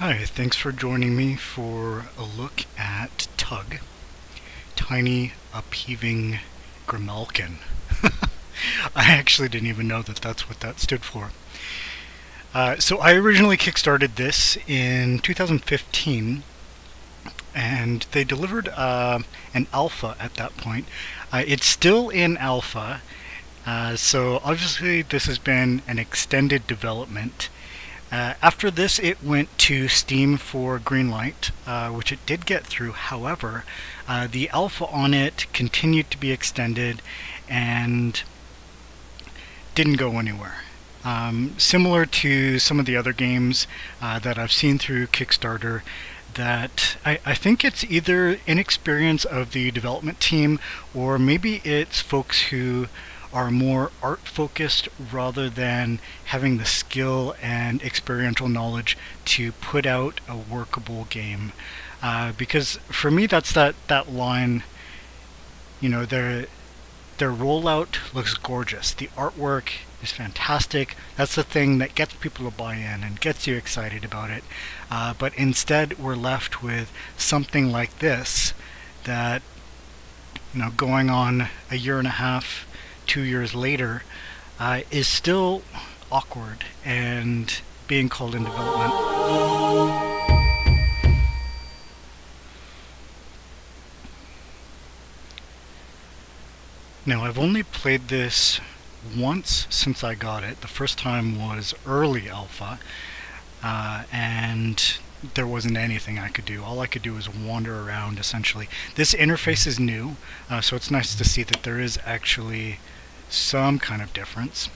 Hi, thanks for joining me for a look at Tug, Tiny Upheaving Grimalkin. I actually didn't even know that that's what that stood for. Uh, so I originally kickstarted this in 2015 and they delivered uh, an alpha at that point. Uh, it's still in alpha, uh, so obviously this has been an extended development uh, after this, it went to Steam for Greenlight, uh, which it did get through. However, uh, the alpha on it continued to be extended and didn't go anywhere. Um, similar to some of the other games uh, that I've seen through Kickstarter, that I, I, think it's either inexperience of the development team or maybe it's folks who are more art focused rather than having the skill and experiential knowledge to put out a workable game. Uh, because for me, that's that, that line, you know, their, their rollout looks gorgeous. The artwork is fantastic. That's the thing that gets people to buy in and gets you excited about it. Uh, but instead, we're left with something like this that, you know, going on a year and a half two years later uh, is still awkward and being called in development. Now I've only played this once since I got it. The first time was early alpha uh, and there wasn't anything I could do. All I could do was wander around essentially. This interface is new, uh, so it's nice to see that there is actually some kind of difference.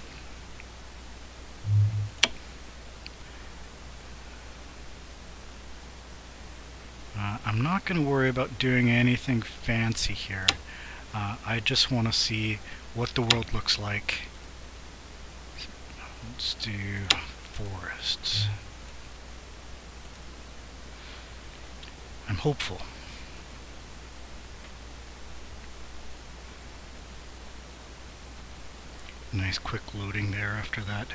Uh, I'm not going to worry about doing anything fancy here. Uh, I just want to see what the world looks like. Let's do forests. I'm hopeful. Nice quick loading there after that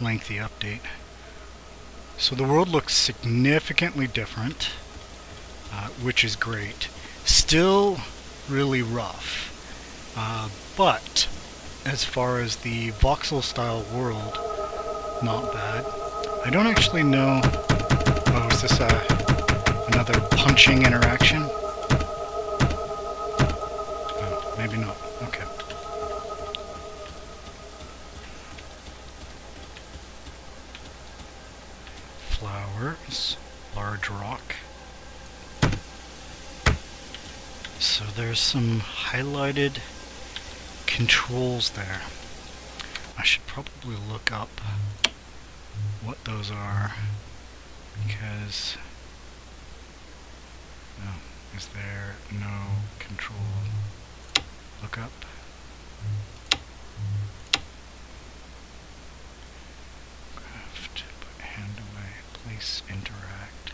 lengthy update. So the world looks significantly different, uh, which is great. Still really rough, uh, but as far as the voxel style world, not bad. I don't actually know... Oh, is this a, punching interaction? Oh, maybe not. Okay. flowers, large rock. So there's some highlighted controls there. I should probably look up what those are because is there no control look up Craft. Put hand away. place interact.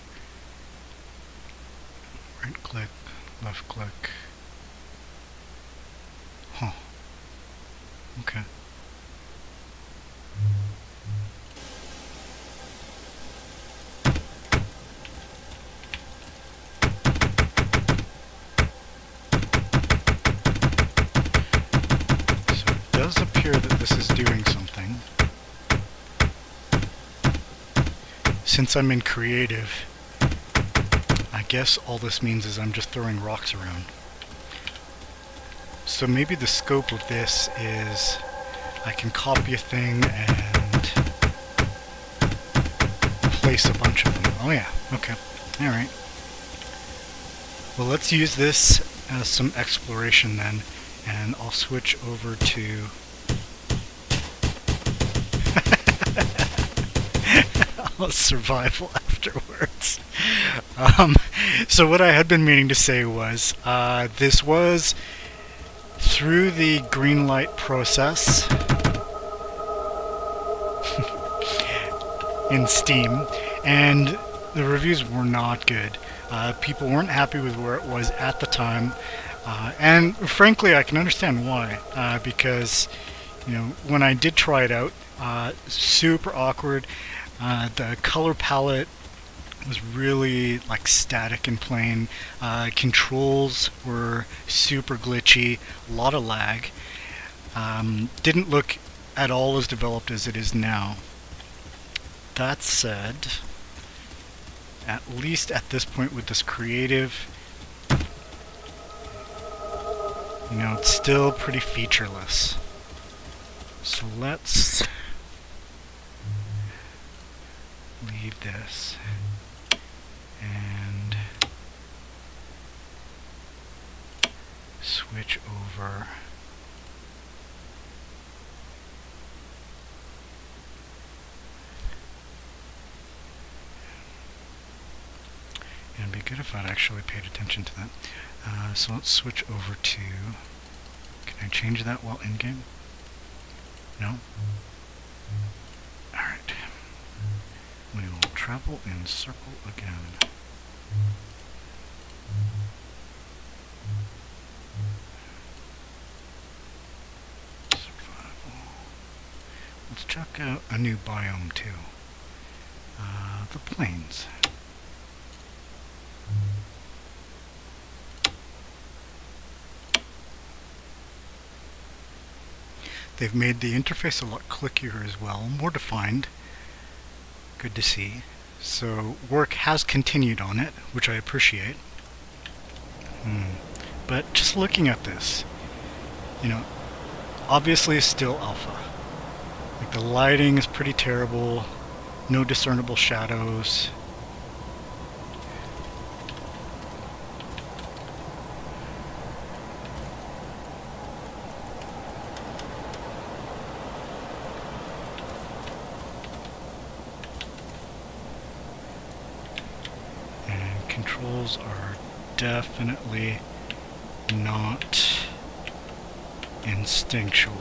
Right click, left click. Huh. Okay. So it does appear that this is doing something. since I'm in creative, I guess all this means is I'm just throwing rocks around. So maybe the scope of this is I can copy a thing and place a bunch of them. Oh yeah, okay, alright. Well let's use this as some exploration then, and I'll switch over to survival afterwards. Um, so what I had been meaning to say was, uh, this was through the Greenlight process in Steam, and the reviews were not good. Uh, people weren't happy with where it was at the time, uh, and frankly, I can understand why. Uh, because, you know, when I did try it out, uh, super awkward. Uh, the color palette was really like static and plain. Uh, controls were super glitchy, a lot of lag. Um, didn't look at all as developed as it is now. That said, at least at this point with this creative, you know, it's still pretty featureless. So let's this and switch over it'd be good if I'd actually paid attention to that. Uh, so let's switch over to, can I change that while in game? No? Travel in circle again. Survival. Let's check out a new biome too. Uh, the plains. They've made the interface a lot clickier as well, more defined. Good to see. So work has continued on it, which I appreciate. Hmm. But just looking at this, you know, obviously it's still alpha. Like the lighting is pretty terrible, no discernible shadows. And are definitely not instinctual.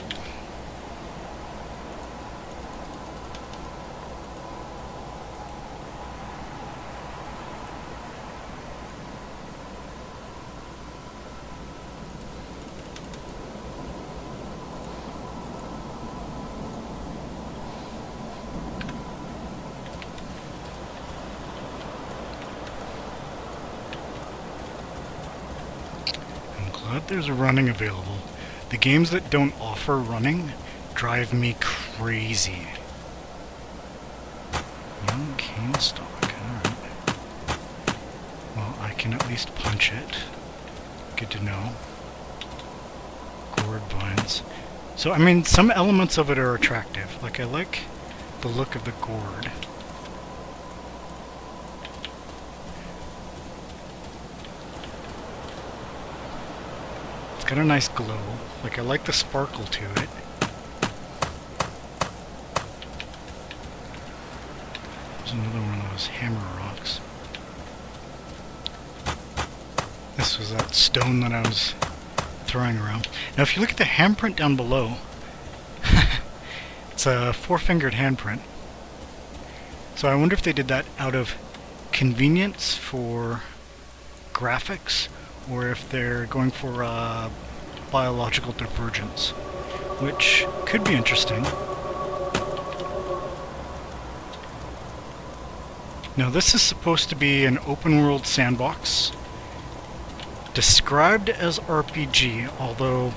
Glad there's running available. The games that don't offer running drive me crazy. Young Canestock, alright. Well, I can at least punch it. Good to know. Gourd vines. So, I mean, some elements of it are attractive. Like, I like the look of the gourd. Got a nice glow. Like, I like the sparkle to it. There's another one of those hammer rocks. This was that stone that I was throwing around. Now, if you look at the handprint down below, it's a four-fingered handprint. So I wonder if they did that out of convenience for graphics, or if they're going for uh, biological divergence, which could be interesting. Now this is supposed to be an open world sandbox, described as RPG, although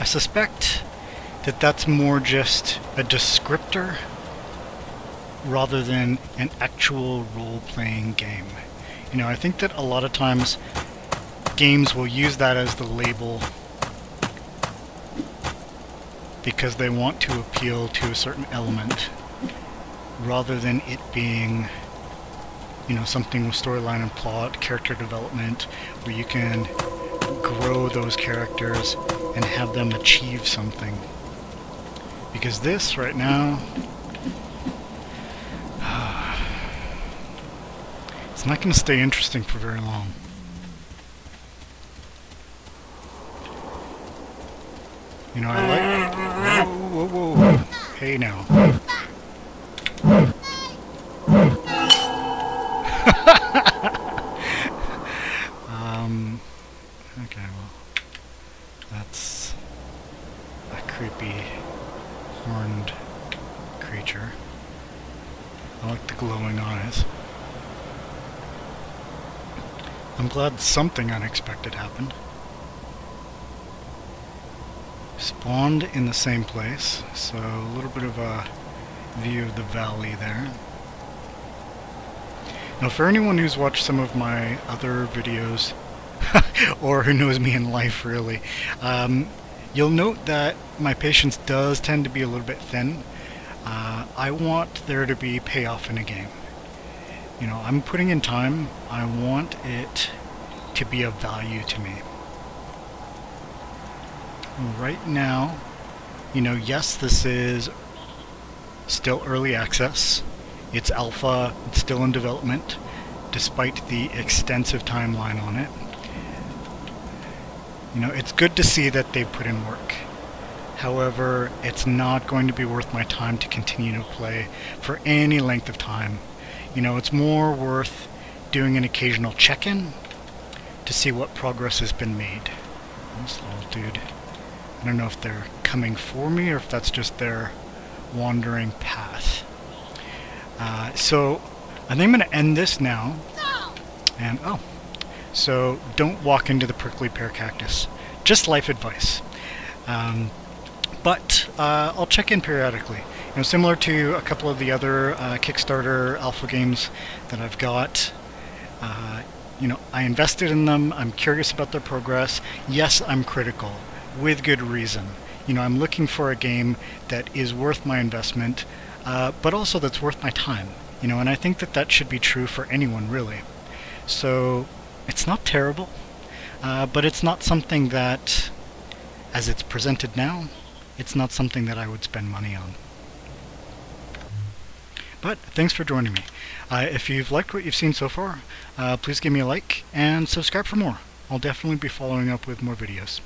I suspect that that's more just a descriptor rather than an actual role-playing game. You know, I think that a lot of times games will use that as the label because they want to appeal to a certain element rather than it being you know something with storyline and plot, character development, where you can grow those characters and have them achieve something. Because this right now it's not going to stay interesting for very long. You know, I like... Whoa, whoa, whoa. Hey now. um, okay, well, that's a creepy horned creature. I like the glowing eyes. I'm glad something unexpected happened. Spawned in the same place, so a little bit of a view of the valley there. Now for anyone who's watched some of my other videos, or who knows me in life really, um, you'll note that my patience does tend to be a little bit thin. Uh, I want there to be payoff in a game. You know, I'm putting in time, I want it to be of value to me. Right now, you know, yes, this is still early access. It's alpha, it's still in development, despite the extensive timeline on it. You know, it's good to see that they've put in work. However, it's not going to be worth my time to continue to play for any length of time. You know, it's more worth doing an occasional check-in to see what progress has been made. This little dude. I don't know if they're coming for me or if that's just their wandering path. Uh, so I think I'm going to end this now. And, oh. So don't walk into the prickly pear cactus. Just life advice. Um, but uh, I'll check in periodically. You know, similar to a couple of the other uh, Kickstarter alpha games that I've got. Uh, you know, I invested in them. I'm curious about their progress. Yes, I'm critical, with good reason. You know, I'm looking for a game that is worth my investment, uh, but also that's worth my time. You know, and I think that that should be true for anyone, really. So, it's not terrible, uh, but it's not something that, as it's presented now, it's not something that I would spend money on. But thanks for joining me. Uh, if you've liked what you've seen so far, uh, please give me a like and subscribe for more. I'll definitely be following up with more videos.